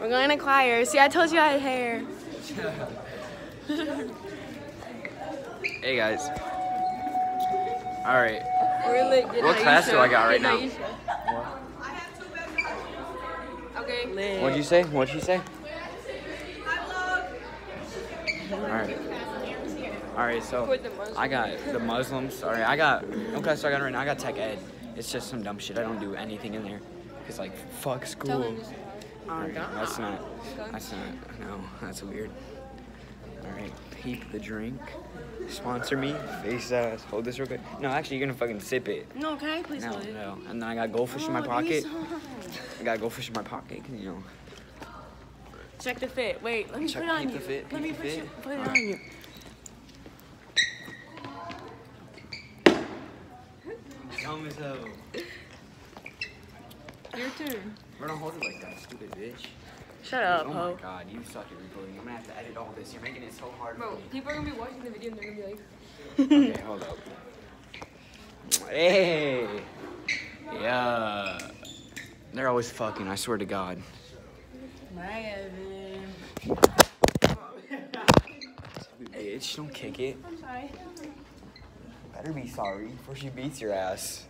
We're going to choir. See, I told you I had hair. Hey guys. All right. We're lit. Get What class do I got right now? Okay. What'd you say? What'd you say? All right. All right. So With the Muslims. I got the Muslims. Sorry, I got. What class do I got right now? I got Tech Ed. It's just some dumb shit. I don't do anything in there. It's like fuck school. Alright, oh, That's not. That's not. No, that's weird. All right. Peep the drink. Sponsor me. Face ass. Hold this real quick. No, actually, you're gonna fucking sip it. No, can I please No, hold it? no. And then I got goldfish in my Oh, pocket. I got goldfish in my pocket. 'cause, You know. Check the fit. Wait, let me Check- put it on you. the fit, let me peep the put, you, fit. put it on you. Dumb as hell. Your turn. We're not holding like that, stupid bitch. Shut up, oh ho. my god, you suck at recording. I'm gonna have to edit all this. You're making it so hard. for Bro, me. people are gonna be watching the video and they're gonna be like, Okay, hold up. Hey. Yeah. They're always fucking. I swear to God. my Evan. Bitch, don't kick it. I'm sorry. Better be sorry before she beats your ass.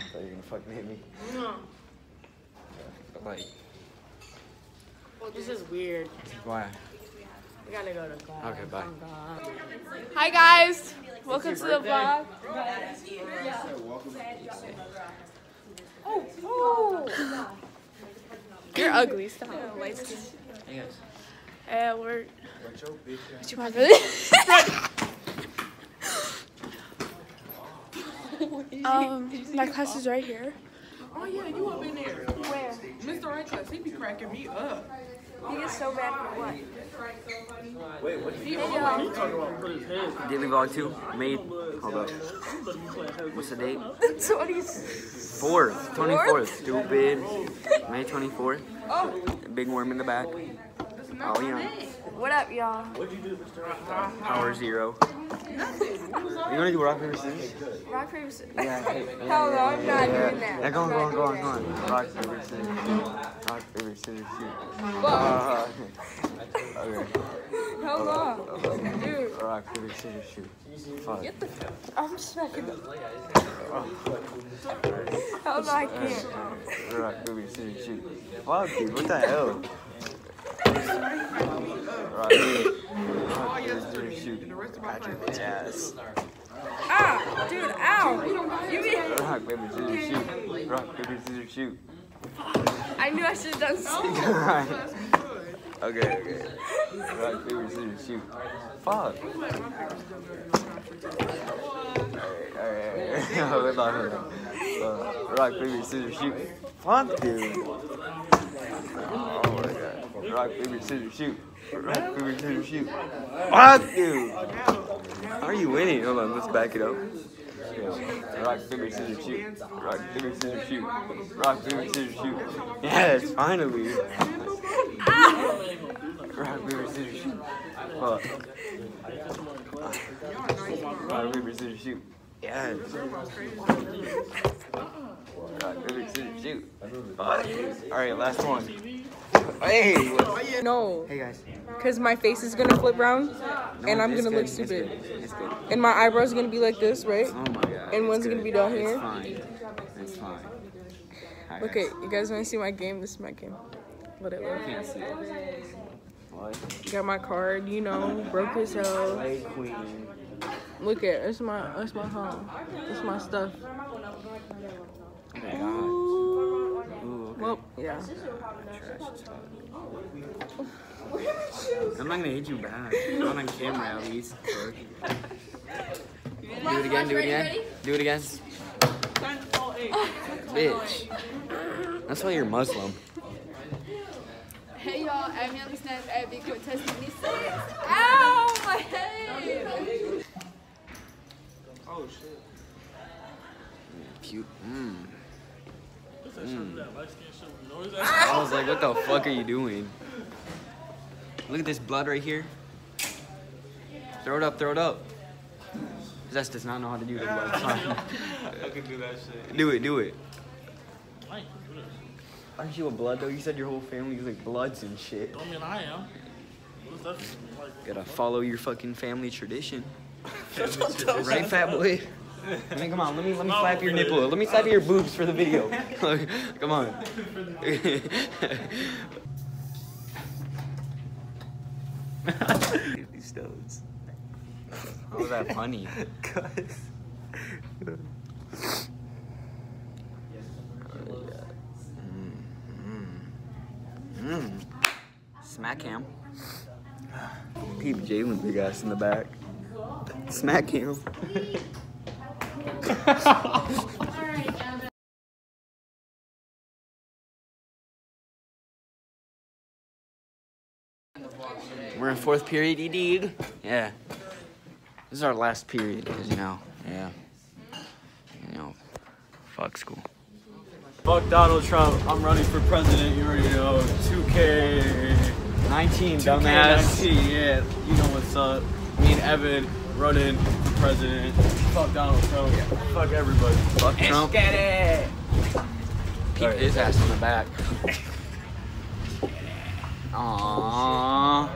I thought you were gonna fucking hit me. No. But like, Well, this is weird. why? We gotta go to class. Okay, bye. Hi guys, welcome to the vlog. Oh, oh. You're ugly. Stop. Hey guys. Uh, we're. What you want to Um, my class is right here. Oh yeah, you up in there. Where? Mr. Right class, he be cracking me up. He is so bad for what? Wait, what he talking about? Daily vlog two. Made. Hold up. What's the date? Twenties. Fourth. Twenty fourth. Stupid. May twenty fourth. Oh, Big worm in the back. Oh yeah. What up, y'all? Power zero. You wanna do rock paper scissors? Rock paper scissors. Yeah. hey, Hell no, I'm not yeah. doing that. Yeah, go on, go on, go on, go on. Rock paper scissors shoot. Rock paper scissors shoot. Uh, okay. Hell no. Dude, Rock paper scissors shoot. Fuck. I'm smacking them. Hell no, I can't. Rock paper scissors shoot. Fuck, dude. What the hell? Ah, dude, ow. You mean, Rock paper scissors shoot. Rock paper scissors shoot. I knew I should have done something. Okay, okay. Rock, paper, scissors, shoot. Fuck. Alright, alright, alright. Rock, paper, scissors, shoot. Fuck, dude. Rock, paper, scissors, shoot. Rock, paper, scissors, shoot. Fuck. How are you winning? Hold on, let's back it up. Rock, paper, scissors, shoot. Rock, paper, scissors, shoot. Rock, paper, scissors, shoot. Yes, finally. Rock, paper, scissors, shoot. Fuck. Rock, paper, scissors, shoot. Yes. Rock, paper, scissors, shoot. Fuck. Alright, last one. Hey! No, Hey guys. because my face is gonna flip round and I'm gonna good, look it's stupid. good, It's good. And my eyebrows are gonna be like this, right? Oh my god. And it's one's gonna be down here? It's fine. It's fine. Hi, Okay, guys. you guys wanna see my game? This is my game. Let it look. Can't see it. What? Got my card, you know, broke as hell. Play queen. Look at it's my it's my home. It's my stuff. Oh my god. Ooh, okay. Well, yeah. Trash as hell. I'm not gonna hit you back. Not on camera at least. Fuck. Do it again, do it again. Do it again. Bitch. That's why you're Muslim. Hey y'all, I'm Young Snap at Big Contestant Me Six. Ow, my head! Oh shit. Cute. Mmm. Mm. I was like, what the fuck are you doing? Look at this blood right here. Throw it up, throw it up. Zest does not know how to do the blood. I can do that shit. Do it, do it. I. Aren't you a blood though? You said your whole family is like bloods and shit. Don't mean I am. Like, Gotta follow your fucking family tradition. right, fat boy? I mean, come on. Let me let me slap your nipple. Let me slap your boobs for the video. come on. These stones. How was that funny? Mm. Smack him. Peep Jalen big ass in the back. Smack him. We're in fourth period, dig? Yeah. This is our last period, because, you know, yeah. You know, fuck school. Fuck Donald Trump. I'm running for president. You already know. 2K. 19, 2K19. Yeah, you know what's up. Me and Evan running president. Fuck Donald Trump. Fuck everybody. Fuck Trump. get it. Keep his ass on the back. Aww.